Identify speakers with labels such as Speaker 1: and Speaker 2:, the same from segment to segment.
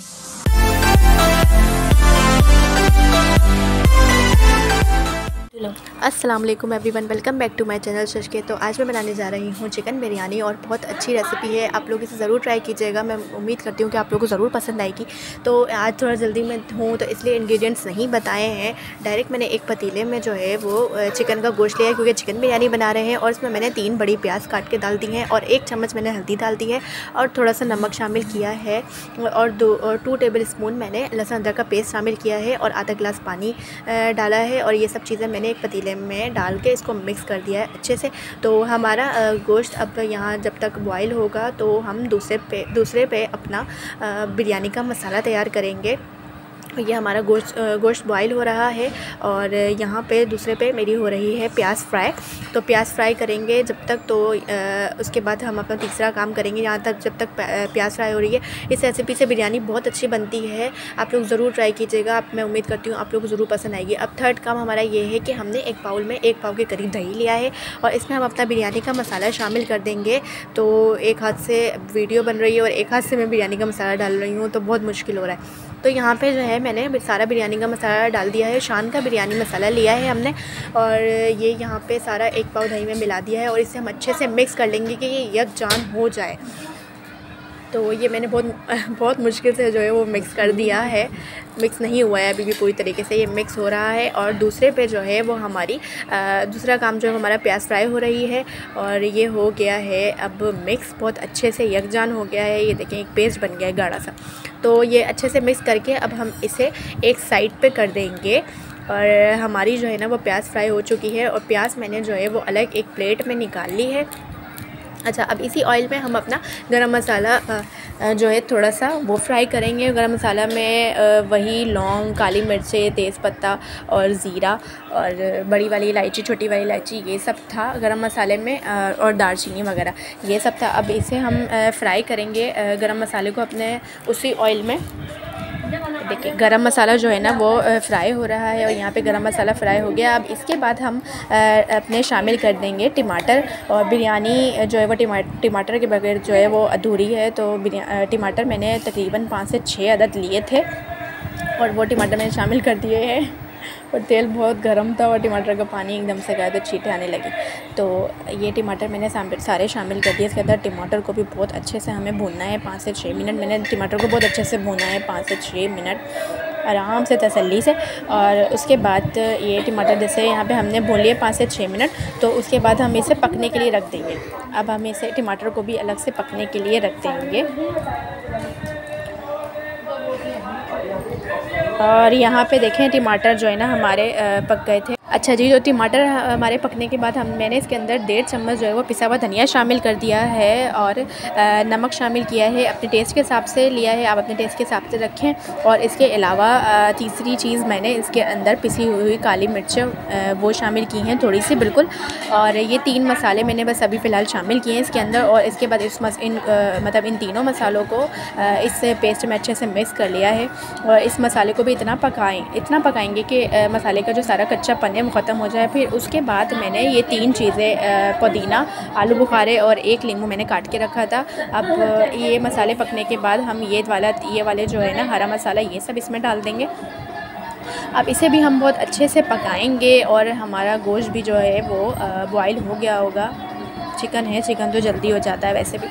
Speaker 1: Bye. अस्सलाम वालेकुम everyone welcome back to my channel शशके तो आज मैं बनाने जा रही हूँ चिकन बिरयानी और बहुत अच्छी रेसिपी है। आप लोग इसे ज़रूर ट्राई कीजिएगा। मैं उम्मीद करती हूँ कि आप लोगों को ज़रूर पसंद आएगी। तो आज थोड़ा जल्दी में हूँ तो इसलिए इंग्रेडिएंट्स नहीं बताए हैं। डायरेक्ट मैंने एक पतीले में जो है वो चिकन का गोश्त लिया क्योंकि चिकन बिरयानी बना रहे हैं और इसमें मैंने तीन बड़ी प्याज काट के डाल दी हैं और एक चम्मच मैंने हल्दी डाल दी है और थोड़ा सा नमक शामिल किया है और दो, और टू टेबल स्पून मैंने लहसुन अदरक का पेस्ट शामिल किया है और आधा गिलास पानी डाला है और ये सब चीज़ें मैंने एक पतीले में डाल के इसको मिक्स कर दिया है अच्छे से। तो हमारा गोश्त अब यहाँ जब तक बॉयल होगा तो हम दूसरे पे दूसरे पे अपना बिरयानी का मसाला तैयार करेंगे। ये हमारा गोश्त गोश्त बॉयल हो रहा है और यहाँ पे दूसरे पे मेरी हो रही है प्याज फ्राई। तो प्याज फ्राई करेंगे जब तक तो उसके बाद हम अपना तीसरा काम करेंगे। यहाँ तक जब तक प्याज फ्राई हो रही है। इस रेसिपी से बिरयानी बहुत अच्छी बनती है। आप लोग ज़रूर ट्राई कीजिएगा। आप, मैं उम्मीद करती हूँ आप लोग ज़रूर पसंद आएगी। अब थर्ड काम हमारा ये है कि हमने एक पाउल में एक पाव के करीब दही लिया है और इसमें हम अपना बिरयानी का मसाला शामिल कर देंगे। तो एक हाथ से वीडियो बन रही है और एक हाथ से मैं बिरयानी का मसाला डाल रही हूँ। तो बहुत मुश्किल हो रहा है। तो यहाँ पे जो है मैंने सारा बिरयानी का मसाला डाल दिया है, शान का बिरयानी मसाला लिया है हमने और ये यहाँ पे सारा एक पाव दही में मिला दिया है और इसे हम अच्छे से मिक्स कर लेंगे कि ये यकजान हो जाए। तो ये मैंने बहुत बहुत मुश्किल से जो है वो मिक्स कर दिया है। मिक्स नहीं हुआ है अभी भी पूरी तरीके से ये मिक्स हो रहा है और दूसरे पे जो है वो हमारी दूसरा काम जो है हमारा प्याज फ्राई हो रही है और ये हो गया है अब मिक्स बहुत अच्छे से यकजान हो गया है। ये देखें, एक पेस्ट बन गया है गाढ़ा सा। तो ये अच्छे से मिक्स करके अब हम इसे एक साइड पर कर देंगे और हमारी जो है ना वो प्याज फ्राई हो चुकी है और प्याज मैंने जो है वो अलग एक प्लेट में निकाल ली है। अच्छा अब इसी ऑयल में हम अपना गरम मसाला जो है थोड़ा सा वो फ्राई करेंगे। गरम मसाला में वही लौंग, काली मिर्चें, तेज़पत्ता और ज़ीरा और बड़ी वाली इलायची, छोटी वाली इलायची, ये सब था गरम मसाले में और दालचीनी वगैरह, ये सब था। अब इसे हम फ्राई करेंगे गरम मसाले को अपने उसी ऑयल में। देखिए, गरम मसाला जो है ना, वो फ्राई हो रहा है और यहाँ पे गरम मसाला फ्राई हो गया। अब इसके बाद हम अपने शामिल कर देंगे टमाटर और बिरयानी जो है वो टमाटर के बगैर जो है वो अधूरी है। तो टमाटर मैंने तकरीबन पाँच से छः अदद लिए थे और वो टमाटर मैंने शामिल कर दिए हैं। और तेल बहुत गर्म था और टमाटर का पानी एकदम से गया तो छीटे आने लगी। तो ये टमाटर मैंने सारे शामिल कर दिए, इसके अंदर टमाटर को भी बहुत अच्छे से हमें भूनना है, पाँच से छः मिनट। मैंने टमाटर को बहुत अच्छे से भूना है, पाँच से छः मिनट, आराम से, तसल्ली से। और उसके बाद ये टमाटर जैसे यहाँ पे हमने भून लिए पाँच से छः मिनट तो उसके बाद हम इसे पकने के लिए रख देंगे। अब हम इसे टमाटर को भी अलग से पकने के लिए रख देंगे। और यहाँ पे देखें टमाटर जो है ना हमारे पक गए थे। अच्छा जी जो टमाटर हमारे पकने के बाद हम, मैंने इसके अंदर डेढ़ चम्मच जो है वो पिसा हुआ धनिया शामिल कर दिया है और नमक शामिल किया है। अपने टेस्ट के हिसाब से लिया है, आप अपने टेस्ट के हिसाब से रखें और इसके अलावा तीसरी चीज़ मैंने इसके अंदर पिसी हुई काली मिर्च वो शामिल की हैं थोड़ी सी, बिल्कुल। और ये तीन मसाले मैंने बस अभी फ़िलहाल शामिल किए हैं इसके अंदर और इसके बाद इस मस, इन मतलब इन तीनों मसालों को इस पेस्ट में अच्छे से मिक्स कर लिया है। और इस मसाले को भी इतना पकाएँ, इतना पकाएँगे कि मसाले का जो सारा कच्चा पन वो ख़त्म हो जाए। फिर उसके बाद मैंने ये तीन चीज़ें पुदीना, आलू बुखारे और एक लींबू मैंने काट के रखा था। अब ये मसाले पकने के बाद हम ये वाला, ये वाले जो है ना, हरा मसाला, ये सब इसमें डाल देंगे। अब इसे भी हम बहुत अच्छे से पकाएँगे और हमारा गोश्त भी जो है वो बॉयल हो गया होगा। चिकन है, चिकन तो जल्दी हो जाता है वैसे भी।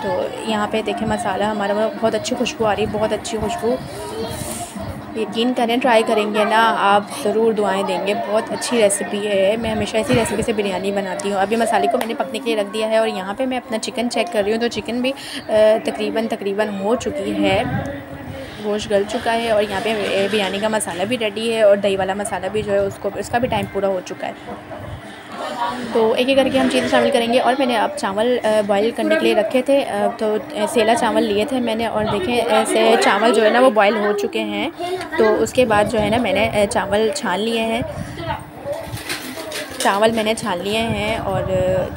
Speaker 1: तो यहाँ पे देखें मसाला, हमारा बहुत अच्छी खुशबू आ रही है, बहुत अच्छी खुशबू। यकीन करें ट्राई करेंगे ना, आप ज़रूर दुआएँ देंगे। बहुत अच्छी रेसिपी है, मैं हमेशा इसी रेसिपी से बिरयानी बनाती हूँ। अभी मसाले को मैंने पकने के लिए रख दिया है और यहाँ पे मैं अपना चिकन चेक कर रही हूँ। तो चिकन भी तकरीबन तकरीबन हो चुकी है। गोश गल चुका है और यहाँ पे बिरयानी का मसाला भी रेडी है और दही वाला मसाला भी जो है उसको, उसका भी टाइम पूरा हो चुका है। तो एक एक करके हम चीज़ें शामिल करेंगे। और मैंने अब चावल बॉईल करने के लिए रखे थे। तो सेला चावल लिए थे मैंने और देखें ऐसे चावल जो है ना वो बॉईल हो चुके हैं। तो उसके बाद जो है ना मैंने चावल छान लिए हैं। चावल मैंने छान लिए हैं और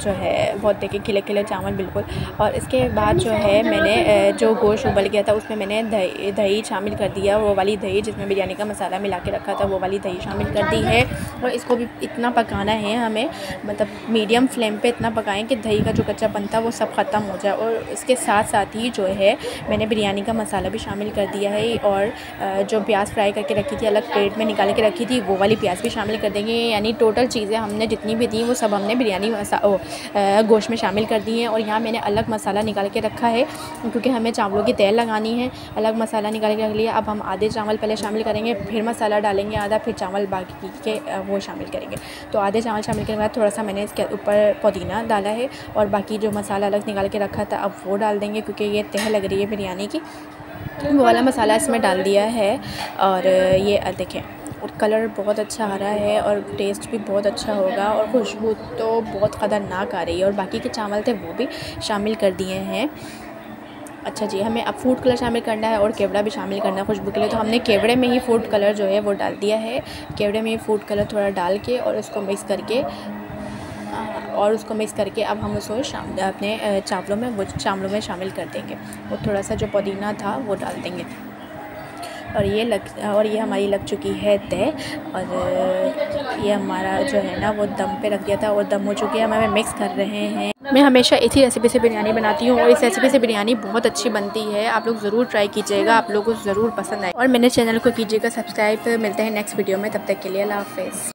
Speaker 1: जो है बहुत देखे खिले खिले चावल बिल्कुल। और इसके बाद जो है मैंने जो गोश्त उबल गया था उसमें मैंने दही दही शामिल कर दिया। वो वाली दही जिसमें बिरयानी का मसाला मिला के रखा था, वो वाली दही शामिल कर दी है। और इसको भी इतना पकाना है हमें मतलब मीडियम फ्लेम पे इतना पकाएँ कि दही का जो कच्चा बनता वो सब ख़त्म हो जाए। और इसके साथ साथ ही जो है मैंने बिरयानी का मसाला भी शामिल कर दिया है और जो प्याज फ्राई करके रखी थी, अलग प्लेट में निकाल के रखी थी, वो वाली प्याज भी शामिल कर देंगे। यानी टोटल चीज़ें हमने जितनी भी थी वो सब हमने बिरयानी गोश्त में शामिल कर दी हैं और यहाँ मैंने अलग मसाला निकाल के रखा है क्योंकि हमें चावलों की तेल लगानी है। अलग मसाला निकाल के रख लिया। अब हम आधे चावल पहले शामिल करेंगे, फिर मसाला डालेंगे आधा, फिर चावल बाकी के वो शामिल करेंगे। तो आधे चावल शामिल करने के बाद थोड़ा सा मैंने इसके ऊपर पुदीना डाला है और बाकी जो मसाला अलग निकाल के रखा था, अब वो डाल देंगे क्योंकि ये तह लग रही है बिरयानी की। वो वाला मसाला इसमें डाल दिया है और ये देखें। कलर बहुत अच्छा आ रहा है और टेस्ट भी बहुत अच्छा होगा और खुशबू तो बहुत ख़तरनाक आ रही है और बाकी के चावल थे वो भी शामिल कर दिए हैं। अच्छा जी, हमें अब फ़ूड कलर शामिल करना है और केवड़ा भी शामिल करना है खुशबू के लिए। तो हमने केवड़े में ही फ़ूड कलर जो है वो डाल दिया है। केवड़े में ही फ़ूड कलर थोड़ा डाल के और उसको मिक्स करके और उसको मिक्स करके अब हम उसको शाम, अपने चावलों में, वो चावलों में शामिल कर देंगे। और थोड़ा सा जो पुदीना था वो डाल देंगे। और ये लग, और ये हमारी लग चुकी है तय। और ये हमारा जो है ना, वो दम पे रख दिया था और दम हो चुकी है। हम हमें मिक्स कर रहे हैं। मैं हमेशा इसी रेसिपी से बिरयानी बनाती हूँ और इस रेसिपी से बिरयानी बहुत अच्छी बनती है। आप लोग ज़रूर ट्राई कीजिएगा, आप लोगों को ज़रूर पसंद आए और मेरे चैनल को कीजिएगा सब्सक्राइब मिलते हैं नेक्स्ट वीडियो में, तब तक के लिए अल्लाह हाफ़